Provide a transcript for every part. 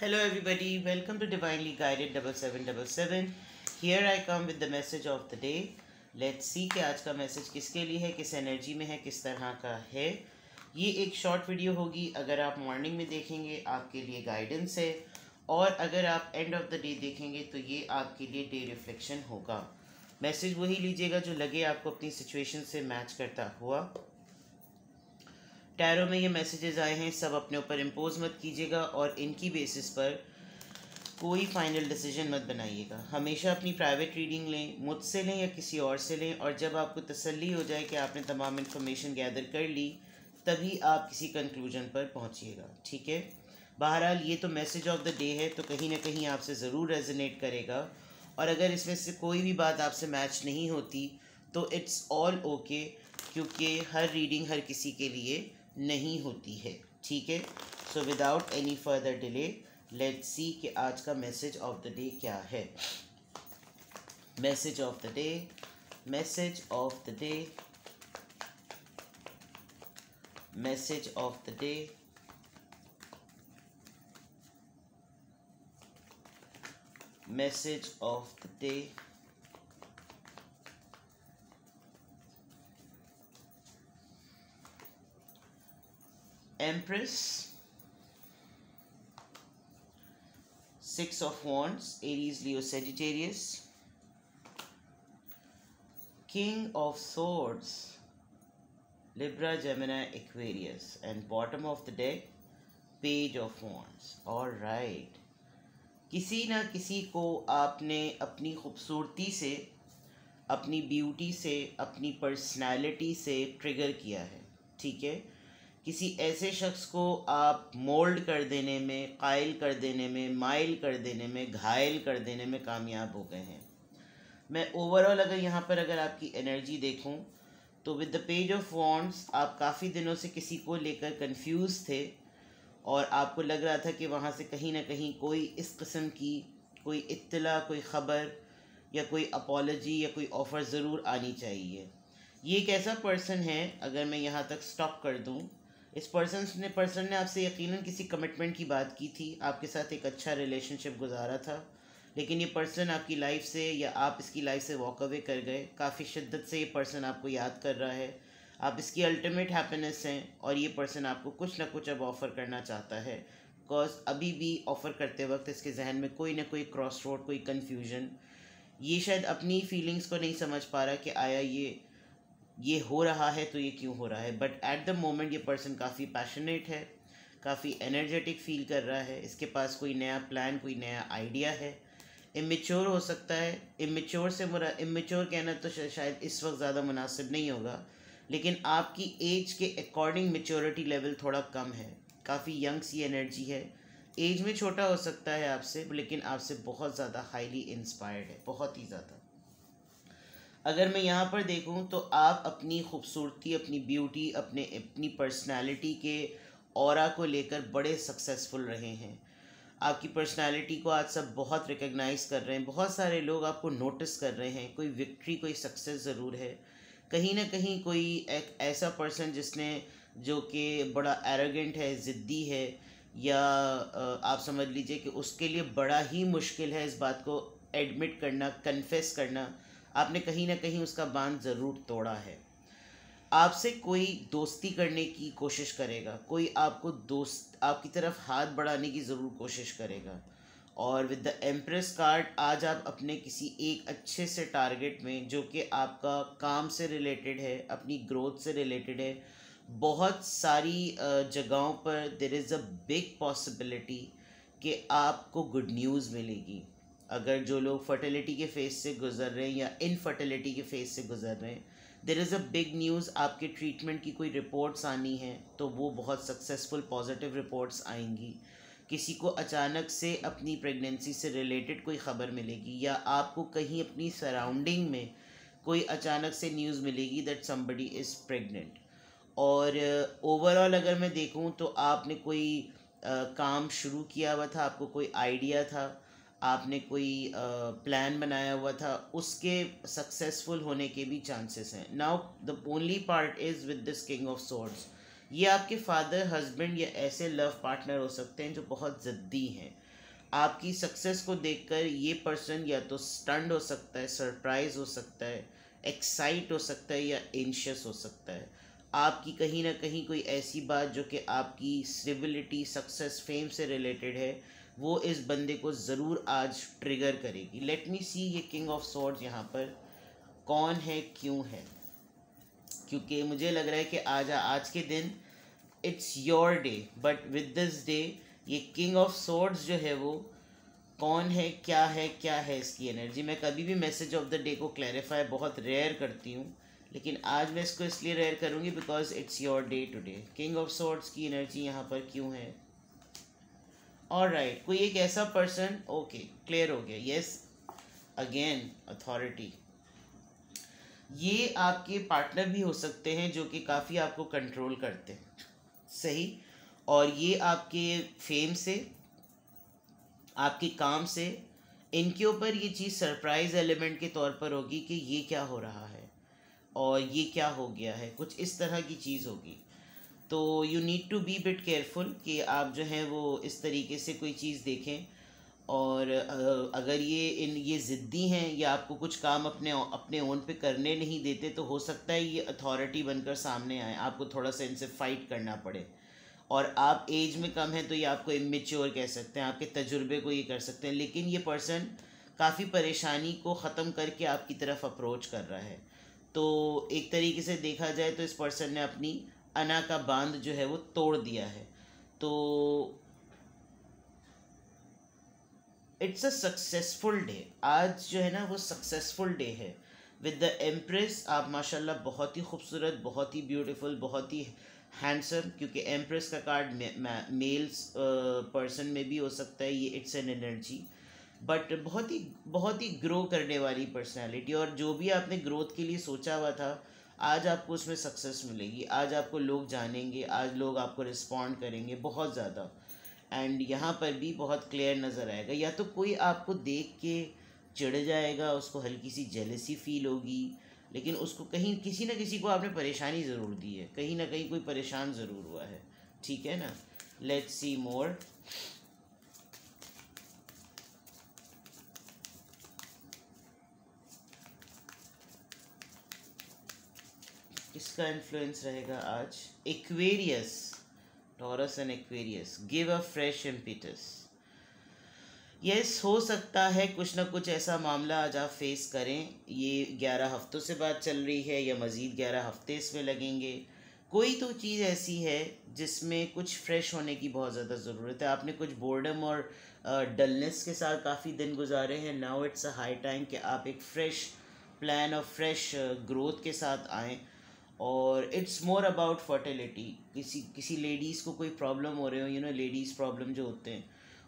Hello everybody, welcome to Divinely Guided 7777. Here I come with the message of the day. Let's see कि आज का message किसके लिए है किस एनर्जी में है किस तरह का है। ये एक शॉर्ट वीडियो होगी। अगर आप मॉर्निंग में देखेंगे आपके लिए गाइडेंस है। और अगर आप एंड ऑफ़ द डे देखेंगे तो ये आपके लिए डे रिफ्लेक्शन होगा। मैसेज वही लीजिएगा जो लगे आपको अपनी सिचुएशन से मैच करता हुआ। टैरो में ये मैसेजेस आए हैं, सब अपने ऊपर इम्पोज मत कीजिएगा और इनकी बेसिस पर कोई फाइनल डिसीज़न मत बनाइएगा। हमेशा अपनी प्राइवेट रीडिंग लें, मुझसे लें या किसी और से लें और जब आपको तसल्ली हो जाए कि आपने तमाम इन्फॉर्मेशन गैदर कर ली, तभी आप किसी कंक्लूजन पर पहुंचिएगा, ठीक है? बहरहाल, ये तो मैसेज ऑफ़ द डे है तो कहीं ना कहीं आपसे ज़रूर रेजोनेट करेगा। और अगर इसमें से कोई भी बात आपसे मैच नहीं होती तो इट्स ऑल ओके क्योंकि हर रीडिंग हर किसी के लिए नहीं होती है, ठीक है? So without any further delay let see कि आज का मैसेज ऑफ़ द डे क्या है। Message of the day message of the day message of the day message of the day Empress, Six of Wands, Aries, Leo, Sagittarius, King of Swords, Libra, Gemini, Aquarius, and bottom of the deck, Page of Wands. All right. किसी ना किसी को आपने अपनी खूबसूरती से अपनी beauty से अपनी पर्सनालिटी से ट्रिगर किया है ठीक है किसी ऐसे शख्स को आप मोल्ड कर देने में, कायल कर देने में, माइल कर देने में, घायल कर देने में कामयाब हो गए हैं। मैं ओवरऑल अगर यहाँ पर अगर आपकी एनर्जी देखूँ तो with the page of wands आप काफ़ी दिनों से किसी को लेकर कंफ्यूज थे और आपको लग रहा था कि वहाँ से कहीं ना कहीं कोई इस कस्म की कोई इत्तला, कोई ख़बर या कोई अपॉलोजी या कोई ऑफ़र ज़रूर आनी चाहिए। ये एक ऐसा पर्सन है, अगर मैं यहाँ तक स्टॉप कर दूँ इस पर्सन ने पर्सन ने आपसे यकीनन किसी कमिटमेंट की बात की थी, आपके साथ एक अच्छा रिलेशनशिप गुजारा था, लेकिन ये पर्सन आपकी लाइफ से या आप इसकी लाइफ से वॉक अवे कर गए। काफ़ी शिद्दत से ये पर्सन आपको याद कर रहा है। आप इसकी अल्टीमेट हैप्पीनेस हैं और ये पर्सन आपको कुछ ना कुछ अब ऑफ़र करना चाहता है। बिकॉज़ अभी भी ऑफ़र करते वक्त इसके जहन में कोई ना कोई क्रॉस रोड कोई कन्फ्यूज़न ये शायद अपनी फीलिंग्स को नहीं समझ पा रहा कि आया ये ये हो रहा है तो ये क्यों हो रहा है? बट एट द मोमेंट ये पर्सन काफ़ी पैशनेट है, काफ़ी एनर्जेटिक फील कर रहा है। इसके पास कोई नया प्लान कोई नया आइडिया है। इमेच्योर हो सकता है। इमेच्योर से मुरा इमेच्योर कहना तो शायद इस वक्त ज़्यादा मुनासिब नहीं होगा। लेकिन आपकी एज के अकॉर्डिंग मेच्योरिटी लेवल थोड़ा कम है। काफ़ी यंग सी एनर्जी है। एज में छोटा हो सकता है आपसे, लेकिन आपसे बहुत ज़्यादा हाईली इंस्पायर्ड है। बहुत ही ज़्यादा। अगर मैं यहाँ पर देखूँ तो आप अपनी खूबसूरती, अपनी ब्यूटी अपने, अपनी पर्सनालिटी के और को लेकर बड़े सक्सेसफुल रहे हैं। आपकी पर्सनालिटी को आज सब बहुत रिकग्नाइज कर रहे हैं। बहुत सारे लोग आपको नोटिस कर रहे हैं। कोई विक्ट्री कोई सक्सेस ज़रूर है। कहीं ना कहीं कोई एक ऐसा पर्सन जिसने, जो कि बड़ा एरोगेंट है, ज़िद्दी है, या आप समझ लीजिए कि उसके लिए बड़ा ही मुश्किल है इस बात को एडमिट करना कन्फेस करना। आपने कहीं ना कहीं उसका बाँध ज़रूर तोड़ा है। आपसे कोई दोस्ती करने की कोशिश करेगा, कोई आपको दोस्त, आपकी तरफ़ हाथ बढ़ाने की ज़रूर कोशिश करेगा। और विद द एम्प्रेस कार्ड आज आप अपने किसी एक अच्छे से टारगेट में, जो कि आपका काम से रिलेटेड है, अपनी ग्रोथ से रिलेटेड है, बहुत सारी जगहों पर there is a big possibility कि आपको गुड न्यूज़ मिलेगी। अगर जो लोग फर्टिलिटी के फेस से गुजर रहे हैं या इनफर्टिलिटी के फेस से गुजर रहे हैं there is a big news आपके ट्रीटमेंट की कोई रिपोर्ट्स आनी है तो वो बहुत सक्सेसफुल पॉजिटिव रिपोर्ट्स आएँगी। किसी को अचानक से अपनी प्रेगनेंसी से रिलेटेड कोई ख़बर मिलेगी या आपको कहीं अपनी सराउंडिंग में कोई अचानक से न्यूज़ मिलेगी दैट समबडी इज़ प्रेग्नेंट और ओवरऑल uh, अगर मैं देखूँ तो आपने कोई uh, काम शुरू किया हुआ था आपको कोई आइडिया था आपने कोई प्लान बनाया हुआ था, उसके सक्सेसफुल होने के भी चांसेस हैं। Now the only part is with this king of swords ये आपके फादर हस्बैंड या ऐसे लव पार्टनर हो सकते हैं जो बहुत ज़िद्दी हैं। आपकी सक्सेस को देखकर ये पर्सन या तो स्टंड हो सकता है सरप्राइज़ हो सकता है एक्साइट हो सकता है या एंशियस हो सकता है। आपकी कहीं ना कहीं कोई ऐसी बात जो कि आपकी स्टेबिलिटी सक्सेस फेम से रिलेटेड है वो इस बंदे को ज़रूर आज ट्रिगर करेगी। लेट मी सी ये किंग ऑफ़ सॉर्ड्स यहाँ पर कौन है, क्यों है? क्योंकि मुझे लग रहा है कि आज आज के दिन it's your day but with this day ये किंग ऑफ़ सोर्ड्स जो है वो कौन है, क्या है क्या है इसकी एनर्जी मैं कभी भी मैसेज ऑफ़ द डे को क्लैरिफाई बहुत रेयर करती हूँ, लेकिन आज मैं इसको इसलिए रेयर करूँगी because it's your day today king of swords की एनर्जी यहाँ पर क्यों है? और राइट कोई एक ऐसा पर्सन ओके क्लियर हो गया. यस अगेन अथॉरिटी ये आपके पार्टनर भी हो सकते हैं जो कि काफ़ी आपको कंट्रोल करते हैं. सही? और ये आपके फेम से, आपके काम से, इनके ऊपर ये चीज़ सरप्राइज़ एलिमेंट के तौर पर होगी कि ये क्या हो रहा है और ये क्या हो गया है. कुछ इस तरह की चीज़ होगी. तो you need to be bit careful कि आप जो हैं वो इस तरीके से कोई चीज़ देखें। और अगर ये इन, ये ज़िद्दी हैं या आपको कुछ काम अपने अपने ओन पे करने नहीं देते तो हो सकता है ये अथॉरिटी बनकर सामने आए। आपको थोड़ा सा इनसे फ़ाइट करना पड़े। और आप एज में कम हैं तो ये आपको इमेच्योर कह सकते हैं, आपके तजुर्बे को ये कर सकते हैं। लेकिन ये पर्सन काफ़ी परेशानी को ख़त्म करके आपकी तरफ़ अप्रोच कर रहा है। तो एक तरीके से देखा जाए तो इस पर्सन ने अपनी अना का बाँध जो है वो तोड़ दिया है। तो इट्स अ सक्सेसफुल डे आज जो है ना वो सक्सेसफुल डे है। विद द एम्प्रेस आप माशाल्लाह बहुत ही खूबसूरत, बहुत ही ब्यूटीफुल बहुत ही हैंडसम क्योंकि एम्प्रेस का कार्ड मेल्स पर्सन में भी हो सकता है, ये इट्स एन एनर्जी बट बहुत ही बहुत ही ग्रो करने वाली पर्सनालिटी और जो भी आपने ग्रोथ के लिए सोचा हुआ था आज आपको उसमें सक्सेस मिलेगी। आज आपको लोग जानेंगे, आज लोग आपको रिस्पॉन्ड करेंगे बहुत ज़्यादा। एंड यहाँ पर भी बहुत क्लियर नज़र आएगा। या तो कोई आपको देख के चिढ़ जाएगा, उसको हल्की सी जेलसी फील होगी, लेकिन उसको कहीं, किसी ना किसी को आपने परेशानी ज़रूर दी है। कहीं ना कहीं कोई परेशान ज़रूर हुआ है। ठीक है ना? लेट्स सी मोर किसका इन्फ्लुएंस रहेगा आज? Aquarius Taurus and Aquarius give a fresh impetus yes हो सकता है कुछ ना कुछ ऐसा मामला आज आप फेस करें। ये ग्यारह हफ्तों से बात चल रही है या मज़ीद ग्यारह हफ़्ते इसमें लगेंगे। कोई तो चीज़ ऐसी है जिसमें कुछ फ्रेश होने की बहुत ज़्यादा ज़रूरत है। आपने कुछ बोर्डम और डलनेस के साथ काफ़ी दिन गुजारे हैं। Now it's a high time कि आप एक फ़्रेश प्लान और फ्रेश ग्रोथ के साथ आएँ। और इट्स मोर अबाउट फर्टिलिटी किसी किसी लेडीज़ को कोई प्रॉब्लम हो रहे हो यू नो लेडीज़ प्रॉब्लम जो होते हैं,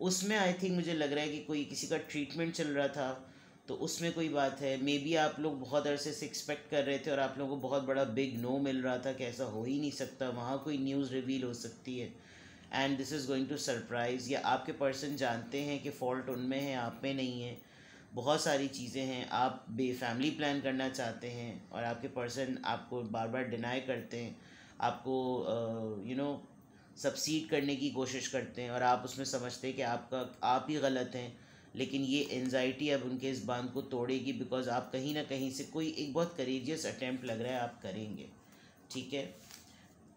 उसमें आई थिंक मुझे लग रहा है कि कोई किसी का ट्रीटमेंट चल रहा था तो उसमें कोई बात है। मे बी आप लोग बहुत अरसे से एक्सपेक्ट कर रहे थे और आप लोगों को बहुत बड़ा बिग नो मिल रहा था कि ऐसा हो ही नहीं सकता, वहाँ कोई न्यूज़ रिवील हो सकती है। And this is going to surprise या आपके पर्सन जानते हैं कि फॉल्ट उनमें है, आप में नहीं है। बहुत सारी चीज़ें हैं, आप बे फैमिली प्लान करना चाहते हैं और आपके पर्सन आपको बार बार डिनाई करते हैं, आपको यू नो सबसीड करने की कोशिश करते हैं और आप उसमें समझते हैं कि आपका, आप ही गलत हैं, लेकिन ये एनजाइटी अब उनके इस बाँध को तोड़ेगी बिकॉज़ आप कहीं ना कहीं से कोई एक बहुत करेजियस अटैम्प्ट लग रहा है, आप करेंगे। ठीक है?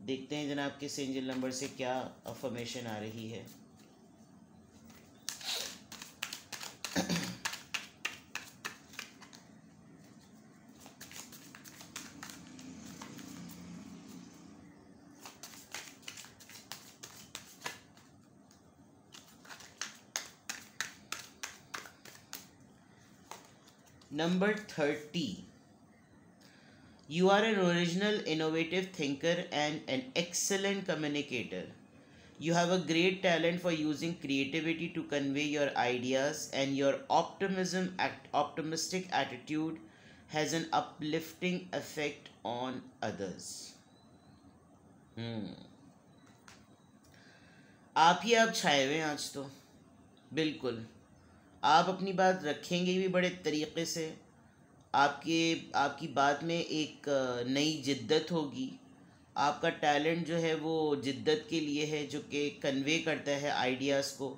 देखते हैं जनाब किस एंजल नंबर से क्या अफॉर्मेशन आ रही है। Number 30. You are an original, innovative thinker and an excellent communicator. You have a great talent for using creativity to convey your ideas, and your optimism, act, optimistic attitude has an uplifting effect on others. Hmm. आप ही आप छाए हुए आज तो बिल्कुल आप अपनी बात रखेंगे भी बड़े तरीक़े से आपके आपकी बात में एक नई जिद्दत होगी। आपका टैलेंट जो है वो जिद्दत के लिए है जो कि कन्वे करता है आइडियाज़ को।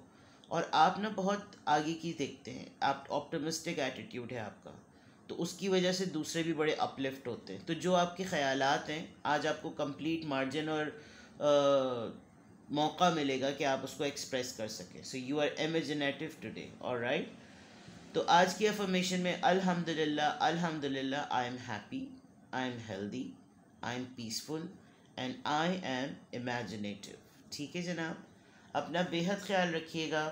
और आप ना बहुत आगे की देखते हैं। आप ऑप्टोमिस्टिक एटीट्यूड है आपका। तो उसकी वजह से दूसरे भी बड़े अपलिफ्ट होते हैं। तो जो आपके ख्यालात हैं आज आपको कंप्लीट मार्जिन और आ, मौका मिलेगा कि आप उसको एक्सप्रेस कर सकें। So you are imaginative today और राइट तो आज की अफर्मेशन में अल्हम्दुलिल्लाह अल्हम्दुलिल्लाह I am happy I am healthy I am peaceful and I am imaginative ठीक है जनाब? अपना बेहद ख्याल रखिएगा।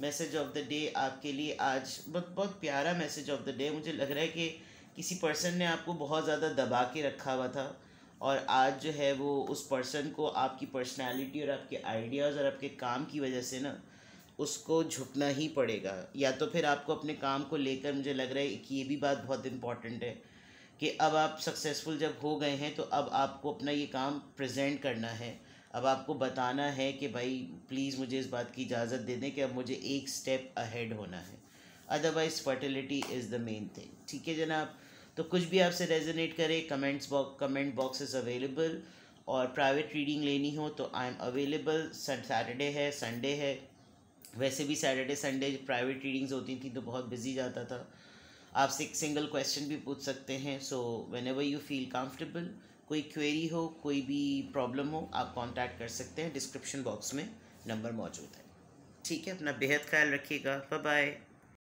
मैसेज ऑफ़ द डे आपके लिए आज बहुत बहुत प्यारा मैसेज ऑफ़ द डे मुझे लग रहा है कि किसी पर्सन ने आपको बहुत ज़्यादा दबा के रखा हुआ था। और आज जो है वो उस पर्सन को आपकी पर्सनालिटी और आपके आइडियाज़ और आपके काम की वजह से ना उसको झुकना ही पड़ेगा। या तो फिर आपको अपने काम को लेकर मुझे लग रहा है कि ये भी बात बहुत इंपॉर्टेंट है कि अब आप सक्सेसफुल जब हो गए हैं तो अब आपको अपना ये काम प्रेजेंट करना है। अब आपको बताना है कि भाई प्लीज़ मुझे इस बात की इजाज़त दे दें कि अब मुझे एक स्टेप अहेड होना है। Otherwise fertility is the main thing ठीक है जनाब? तो कुछ भी आपसे रेजोनेट करे comments box comment box is available और प्राइवेट रीडिंग लेनी हो तो आई एम अवेलेबल सैटरडे है संडे है. वैसे भी सैटरडे संडे प्राइवेट रीडिंग्स होती थी तो बहुत बिज़ी जाता था. आपसे एक सिंगल क्वेश्चन भी पूछ सकते हैं. So whenever you feel comfortable कोई क्वेरी हो, कोई भी प्रॉब्लम हो, आप कांटेक्ट कर सकते हैं. डिस्क्रिप्शन बॉक्स में नंबर मौजूद है. ठीक है, अपना बेहद ख्याल रखिएगा. Bye bye